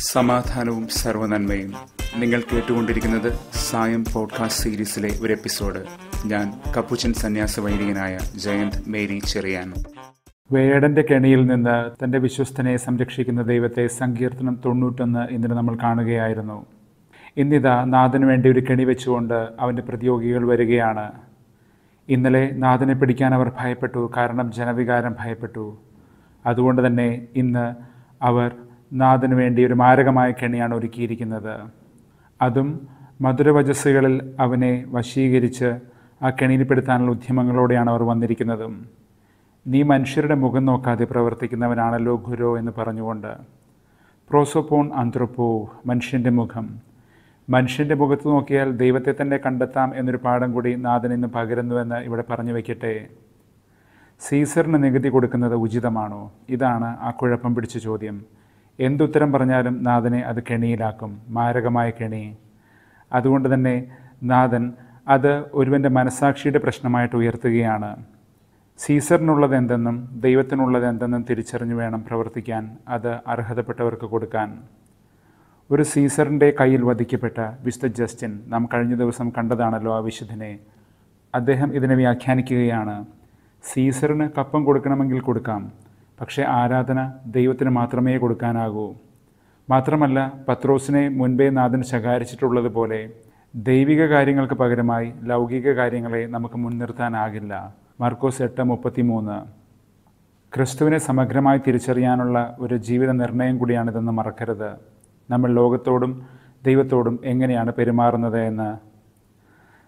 സമാധാനവും സർവനന്മയും നിങ്ങൾ കേട്ടുകൊണ്ടിരിക്കുന്നത് സായം പോഡ്കാസ്റ്റ് സീരീസിലെ ഒരു എപ്പിസോഡ്. ഞാൻ കപ്പുച്ചൻ സന്യാസ വൈദികനായ ജയന്ത് മേരി ചെറിയാൻ. വേടന്റെ കെണിയിൽ നിന്ന് തന്റെ വിശ്വസ്തനെ സംരക്ഷിക്കുന്ന ദൈവത്തെ സങ്കീർത്തനം തൊണ്ണൂറ്റൊന്ന് ഇന്നലെ നമ്മൾ കാണുകയായിരുന്നു. ഇന്നിതാ നാഥന് വേണ്ടി ഒരു കെണി വെച്ചുകൊണ്ട് അവന്റെ പ്രതിയോഗികൾ വരികയാണ്. ഇന്നലെ നാഥനെ പിടിക്കാൻ അവർ ഭയപ്പെട്ടു കാരണം ജനവികാരം ഭയപ്പെട്ടു. അതുകൊണ്ട് തന്നെ ഇന്ന് അവർ നാഥന് വേണ്ടി ഒരു മാരകമായ കെണിയാണ് ഒരുക്കിയിരിക്കുന്നത്. അതും മധുരവചസ്സുകളിൽ അവനെ വശീകരിച്ച് ആ കെണിയിൽപ്പെടുത്താനുള്ള ഉദ്യമങ്ങളോടെയാണ് അവർ വന്നിരിക്കുന്നതും. നീ മനുഷ്യരുടെ മുഖം നോക്കാതെ പ്രവർത്തിക്കുന്നവനാണല്ലോ ഗുരു എന്ന് പറഞ്ഞുകൊണ്ട് പ്രോസോപോൺ ആന്ത്രപ്പോ മനുഷ്യന്റെ മുഖം. മനുഷ്യന്റെ മുഖത്ത് നോക്കിയാൽ ദൈവത്തെ തന്നെ കണ്ടെത്താം എന്നൊരു പാഠം കൂടി നാഥൻ ഇന്ന് പകരുന്നുവെന്ന് ഇവിടെ പറഞ്ഞു വയ്ക്കട്ടെ സീസറിന് നികുതി കൊടുക്കുന്നത് ഉചിതമാണോ? ഇതാണ് ആ കുഴപ്പം പിടിച്ച ചോദ്യം. എന്തുത്തരം പറഞ്ഞാലും നാഥനെ അത് കെണിയിലാക്കും. മാരകമായ കെണി. അതുകൊണ്ട് തന്നെ നാഥൻ അത് ഒരുവന്റെ മനസാക്ഷിയുടെ പ്രശ്നമായിട്ട് ഉയർത്തുകയാണ്. സീസറിനുള്ളത് എന്തെന്നും ദൈവത്തിനുള്ളത് എന്തെന്നും തിരിച്ചറിഞ്ഞു വേണം പ്രവർത്തിക്കാൻ അത് അർഹതപ്പെട്ടവർക്ക് കൊടുക്കാൻ. ഒരു സീസറിന്റെ കയ്യിൽ വധിക്കപ്പെട്ട വിശുദ്ധ ജസ്റ്റിൻ നാം കഴിഞ്ഞ ദിവസം കണ്ടതാണല്ലോ ആ വിശുദ്ധനെ. അദ്ദേഹം ഇതിനെ വ്യാഖ്യാനിക്കുകയാണ് സീസറിന് കപ്പം കൊടുക്കണമെങ്കിൽ കൊടുക്കാം. പക്ഷേ ആരാധന ദൈവത്തിന് മാത്രമേ കൊടുക്കാനാകൂ. മാത്രമല്ല പത്രോസിനെ മുൻപേ നാഥൻ ശകാരിച്ചിട്ടുള്ളതുപോലെ ദൈവിക കാര്യങ്ങൾക്ക് പകരമായി ലൗകിക കാര്യങ്ങളെ നമുക്ക് മുൻനിർത്താനാകില്ല. മാർക്കോസ് എട്ട് മുപ്പത്തി മൂന്ന് ക്രിസ്തുവിനെ സമഗ്രമായി തിരിച്ചറിയാനുള്ള ഒരു ജീവിത നിർണയം കൂടിയാണിതെന്ന് മറക്കരുത്. നമ്മൾ ലോകത്തോടും ദൈവത്തോടും എങ്ങനെയാണ് പെരുമാറുന്നത് എന്ന്.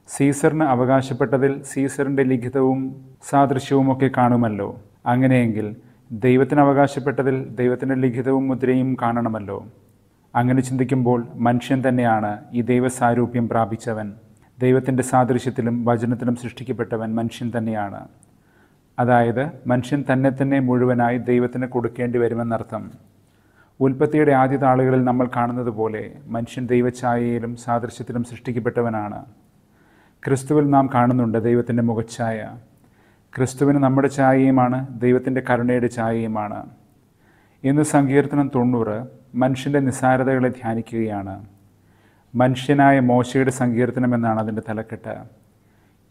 സീസറിന് അവകാശപ്പെട്ടതിൽ സീസറിന്റെ ലിഖിതവും സാദൃശ്യവുമൊക്കെ കാണുമല്ലോ. അങ്ങനെയെങ്കിൽ ദൈവത്തിന് അവകാശപ്പെട്ടതിൽ ദൈവത്തിന്റെ ലിഖിതവും മുദ്രയും കാണണമല്ലോ. അങ്ങനെ ചിന്തിക്കുമ്പോൾ മനുഷ്യൻ തന്നെയാണ് ഈ ദൈവസാരൂപ്യം പ്രാപിച്ചവൻ. ദൈവത്തിന്റെ സാദൃശ്യത്തിലും വചനത്തിലും സൃഷ്ടിക്കപ്പെട്ടവൻ മനുഷ്യൻ തന്നെയാണ്. അതായത് മനുഷ്യൻ തന്നെ തന്നെ മുഴുവനായി ദൈവത്തിന് കൊടുക്കേണ്ടി വരുമെന്നർത്ഥം. ഉൽപ്പത്തിയുടെ ആദ്യ താളുകളിൽ നമ്മൾ കാണുന്നത് പോലെ മനുഷ്യൻ ദൈവഛായയിലും സാദൃശ്യത്തിലും സൃഷ്ടിക്കപ്പെട്ടവനാണ്. ക്രിസ്തുവിൽ നാം കാണുന്നുണ്ട് ദൈവത്തിന്റെ മുഖഛായ ക്രിസ്തുവിന് നമ്മുടെ ഛായയുമാണ് ദൈവത്തിന്റെ കരുണയുടെ ഛായയുമാണ് ഇന്ന് സങ്കീർത്തനം തൊണ്ണൂറ് മനുഷ്യന്റെ നിസ്സാരതകളെ ധ്യാനിക്കുകയാണ്. മനുഷ്യനായ മോശയുടെ സങ്കീർത്തനം എന്നാണ് അതിന്റെ തലക്കെട്ട്.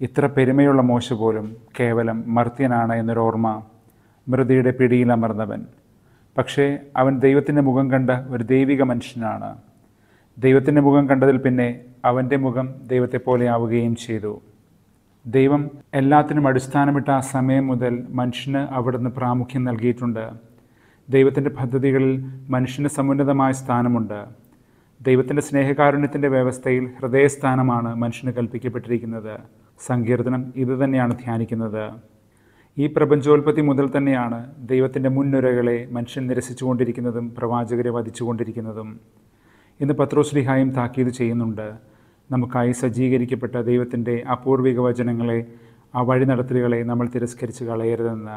ഇത്ര പെരുമയുള്ള മോശ പോലും കേവലം മർത്യനാണ് എന്നൊരു ഓർമ്മ മൃതിയുടെ പിടിയിലമർന്നവൻ പക്ഷേ അവൻ ദൈവത്തിന്റെ മുഖം കണ്ട ഒരു ദൈവിക മനുഷ്യനാണ്. ദൈവത്തിന്റെ മുഖം കണ്ടതിൽ പിന്നെ അവന്റെ മുഖം ദൈവത്തെ പോലെ ആവുകയും ചെയ്തു. ദൈവം എല്ലാത്തിനും അടിസ്ഥാനമിട്ട ആ സമയം മുതൽ മനുഷ്യന് അവിടുന്ന് പ്രാമുഖ്യം നൽകിയിട്ടുണ്ട്. ദൈവത്തിന്റെ പദ്ധതികളിൽ മനുഷ്യന് സമുന്നതമായ സ്ഥാനമുണ്ട്. ദൈവത്തിന്റെ സ്നേഹകാരുണ്യത്തിന്റെ വ്യവസ്ഥയിൽ ഹൃദയസ്ഥാനമാണ് മനുഷ്യന് കൽപ്പിക്കപ്പെട്ടിരിക്കുന്നത്. സങ്കീർത്തനം ഇത് തന്നെയാണ് ധ്യാനിക്കുന്നത്. ഈ പ്രപഞ്ചോൽപത്തി മുതൽ തന്നെയാണ് ദൈവത്തിന്റെ മുൻനുരകളെ മനുഷ്യൻ നിരസിച്ചുകൊണ്ടിരിക്കുന്നതും പ്രവാചകരെ വധിച്ചുകൊണ്ടിരിക്കുന്നതും. ഇന്ന് പത്രോസ്ലിഹായും താക്കീത് ചെയ്യുന്നുണ്ട്. നമുക്കായി സജ്ജീകരിക്കപ്പെട്ട ദൈവത്തിന്റെ അപൂർവിക വചനങ്ങളെ ആ വഴി നടത്തലുകളെ നമ്മൾ തിരസ്കരിച്ച് കളയരുതെന്ന്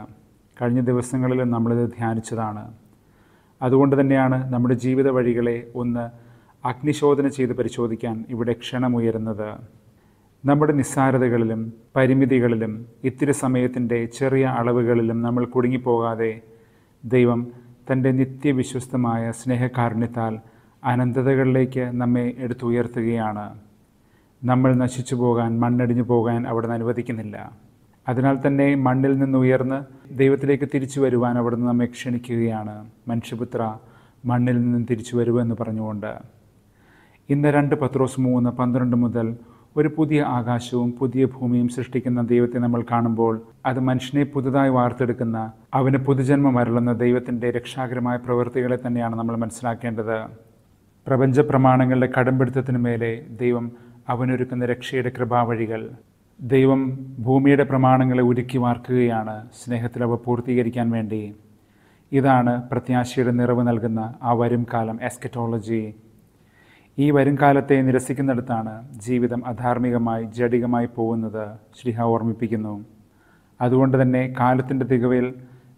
കഴിഞ്ഞ ദിവസങ്ങളിൽ നമ്മളിത് ധ്യാനിച്ചതാണ്. അതുകൊണ്ട് തന്നെയാണ് നമ്മുടെ ജീവിത വഴികളെ ഒന്ന് അഗ്നിശോധന ചെയ്ത് പരിശോധിക്കാൻ ഇവിടെ ക്ഷണമുയരുന്നത്. നമ്മുടെ നിസ്സാരതകളിലും പരിമിതികളിലും ഇത്തിരി സമയത്തിന്റെ ചെറിയ അളവുകളിലും നമ്മൾ കുടുങ്ങിപ്പോകാതെ ദൈവം തന്റെ നിത്യവിശ്വസ്തമായ സ്നേഹകാരുണ്യത്താൽ അനന്തതകളിലേക്ക് നമ്മെ എടുത്തുയർത്തുകയാണ്. നമ്മൾ നശിച്ചു പോകാൻ മണ്ണടിഞ്ഞു പോകാൻ അവിടുന്ന് അനുവദിക്കുന്നില്ല. അതിനാൽ തന്നെ മണ്ണിൽ നിന്ന് ഉയർന്ന് ദൈവത്തിലേക്ക് തിരിച്ചു വരുവാൻ അവിടുന്ന് നമ്മെ ക്ഷണിക്കുകയാണ് മനുഷ്യപുത്ര. മണ്ണിൽ നിന്ന് തിരിച്ചു വരുമെന്ന് പറഞ്ഞുകൊണ്ട്. ഇന്ന് രണ്ട് പത്രോസ് മൂന്ന് പന്ത്രണ്ട് മുതൽ ഒരു പുതിയ ആകാശവും പുതിയ ഭൂമിയും സൃഷ്ടിക്കുന്ന ദൈവത്തെ നമ്മൾ കാണുമ്പോൾ അത് മനുഷ്യനെ പുതുതായി വാർത്തെടുക്കുന്ന അവന് പുതുജന്മം അരുളുന്ന ദൈവത്തിന്റെ രക്ഷാകരമായ പ്രവൃത്തികളെ തന്നെയാണ് നമ്മൾ മനസ്സിലാക്കേണ്ടത്. പ്രപഞ്ച പ്രമാണങ്ങളുടെ കടമ്പിടുത്തത്തിന് മേലെ ദൈവം അവനൊരുക്കുന്ന രക്ഷയുടെ കൃപാവഴികൾ. ദൈവം ഭൂമിയുടെ പ്രമാണങ്ങളെ ഉരുക്കി വാർക്കുകയാണ് സ്നേഹത്തിൽ അവ പൂർത്തീകരിക്കാൻ വേണ്ടി. ഇതാണ് പ്രത്യാശയുടെ നിറവ് നൽകുന്ന ആ വരും കാലം എസ്കറ്റോളജി. ഈ വരും കാലത്തെ നിരസിക്കുന്നിടത്താണ് ജീവിതം അധാർമികമായി ജടികമായി പോകുന്നത് ശ്രീഹ ഓർമ്മിപ്പിക്കുന്നു. അതുകൊണ്ട് തന്നെ കാലത്തിന്റെ തികവിൽ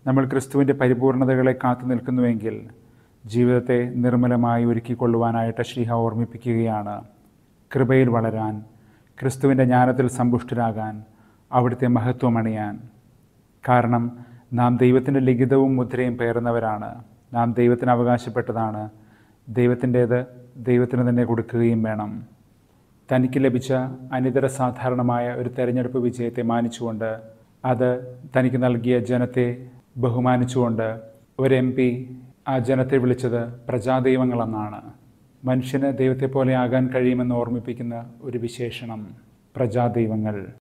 നമ്മൾ ക്രിസ്തുവിന്റെ പരിപൂർണതകളെ കാത്തു നിൽക്കുന്നുവെങ്കിൽ ജീവിതത്തെ നിർമ്മലമായി ഒരുക്കിക്കൊള്ളുവാനായിട്ട് ശ്രീഹ ഓർമ്മിപ്പിക്കുകയാണ്. കൃപയിൽ വളരാൻ ക്രിസ്തുവിന്റെ ജ്ഞാനത്തിൽ സമ്പുഷ്ടരാകാൻ അവിടുത്തെ മഹത്വം അണിയാൻ. കാരണം നാം ദൈവത്തിന്റെ ലിഖിതവും മുദ്രയും പേറുന്നവരാണ്. നാം ദൈവത്തിന് അവകാശപ്പെട്ടതാണ്. ദൈവത്തിന്റേത് ദൈവത്തിന് തന്നെ കൊടുക്കുകയും വേണം. തനിക്ക് ലഭിച്ച അനിതര സാധാരണമായ ഒരു തെരഞ്ഞെടുപ്പ് വിജയത്തെ മാനിച്ചുകൊണ്ട് അത് തനിക്ക് നൽകിയ ജനത്തെ ബഹുമാനിച്ചുകൊണ്ട് ഒരു എം പി ആ ജനത്തെ വിളിച്ചത് പ്രജാദൈവങ്ങളെന്നാണ്. മനുഷ്യന് ദൈവത്തെ പോലെ ആകാൻ കഴിയുമെന്ന് ഓർമ്മിപ്പിക്കുന്ന ഒരു വിശേഷണം. പ്രജാദൈവങ്ങൾ.